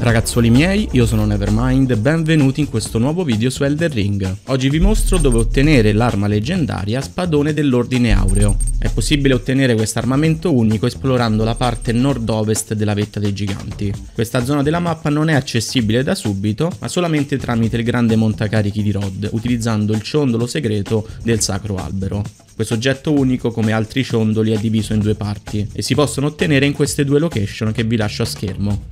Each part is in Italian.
Ragazzuoli miei, io sono Nevermind e benvenuti in questo nuovo video su Elder Ring. Oggi vi mostro dove ottenere l'arma leggendaria Spadone dell'Ordine Aureo. È possibile ottenere questo armamento unico esplorando la parte nord-ovest della vetta dei giganti. Questa zona della mappa non è accessibile da subito, ma solamente tramite il grande montacarichi di Rod, utilizzando il ciondolo segreto del Sacro Albero. Questo oggetto unico, come altri ciondoli, è diviso in due parti e si possono ottenere in queste due location che vi lascio a schermo.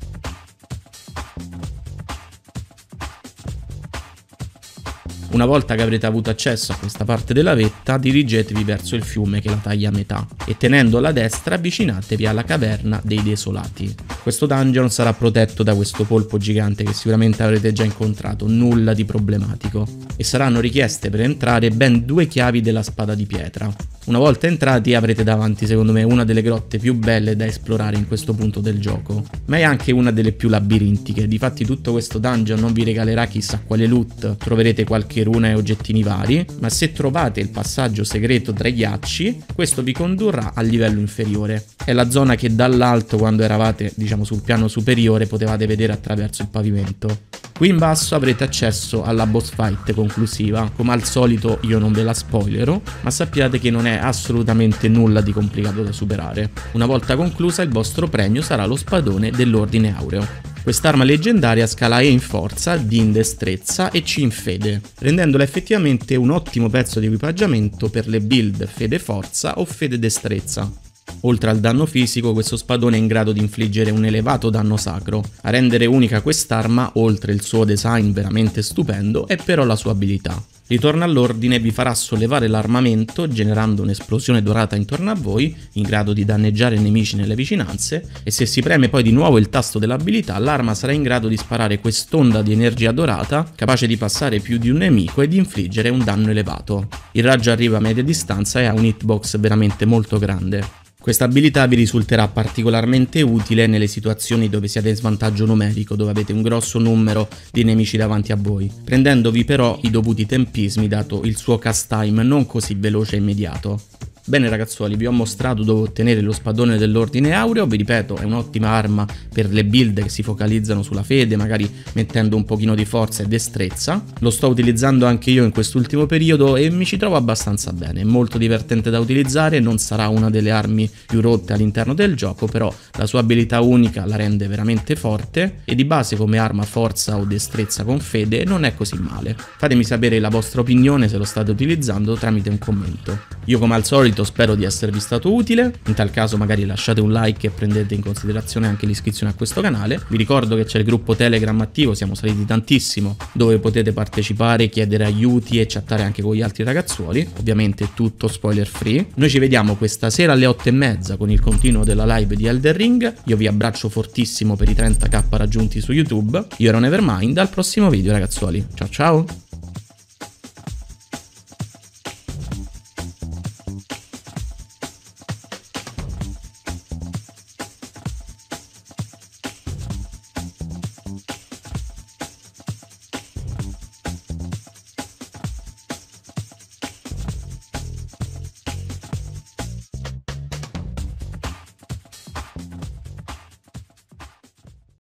Una volta che avrete avuto accesso a questa parte della vetta, dirigetevi verso il fiume che la taglia a metà e tenendo alla destra avvicinatevi alla caverna dei desolati. Questo dungeon sarà protetto da questo polpo gigante che sicuramente avrete già incontrato, nulla di problematico. E saranno richieste per entrare ben due chiavi della spada di pietra. Una volta entrati avrete davanti secondo me una delle grotte più belle da esplorare in questo punto del gioco, ma è anche una delle più labirintiche, difatti tutto questo dungeon non vi regalerà chissà quale loot, troverete qualche runa e oggettini vari, ma se trovate il passaggio segreto tra i ghiacci, questo vi condurrà al livello inferiore. È la zona che dall'alto quando eravate diciamo sul piano superiore potevate vedere attraverso il pavimento. Qui in basso avrete accesso alla boss fight conclusiva, come al solito io non ve la spoilerò, ma sappiate che non è assolutamente nulla di complicato da superare. Una volta conclusa il vostro premio sarà lo spadone dell'ordine aureo. Quest'arma leggendaria scala E in forza, D in destrezza e C in fede, rendendola effettivamente un ottimo pezzo di equipaggiamento per le build fede forza o fede destrezza. Oltre al danno fisico, questo spadone è in grado di infliggere un elevato danno sacro. A rendere unica quest'arma, oltre il suo design veramente stupendo, è però la sua abilità. Ritorno all'ordine vi farà sollevare l'armamento generando un'esplosione dorata intorno a voi, in grado di danneggiare nemici nelle vicinanze, e se si preme poi di nuovo il tasto dell'abilità, l'arma sarà in grado di sparare quest'onda di energia dorata, capace di passare più di un nemico e di infliggere un danno elevato. Il raggio arriva a media distanza e ha un hitbox veramente molto grande. Questa abilità vi risulterà particolarmente utile nelle situazioni dove siete in svantaggio numerico, dove avete un grosso numero di nemici davanti a voi, prendendovi però i dovuti tempismi dato il suo cast time non così veloce e immediato. Bene ragazzuoli, vi ho mostrato dove ottenere lo spadone dell'ordine aureo, vi ripeto è un'ottima arma per le build che si focalizzano sulla fede, magari mettendo un pochino di forza e destrezza. Lo sto utilizzando anche io in quest'ultimo periodo e mi ci trovo abbastanza bene, è molto divertente da utilizzare, non sarà una delle armi più rotte all'interno del gioco, però la sua abilità unica la rende veramente forte e di base come arma forza o destrezza con fede non è così male. Fatemi sapere la vostra opinione se lo state utilizzando tramite un commento. Io come al solito spero di esservi stato utile, in tal caso magari lasciate un like e prendete in considerazione anche l'iscrizione a questo canale. Vi ricordo che c'è il gruppo Telegram attivo, siamo saliti tantissimo, dove potete partecipare, chiedere aiuti e chattare anche con gli altri ragazzuoli, ovviamente tutto spoiler free. Noi ci vediamo questa sera alle 8 e mezza con il continuo della live di Elder Ring, io vi abbraccio fortissimo per i 30k raggiunti su YouTube, io ero Nevermind, al prossimo video ragazzuoli, ciao ciao!